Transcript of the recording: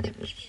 edebiliriz.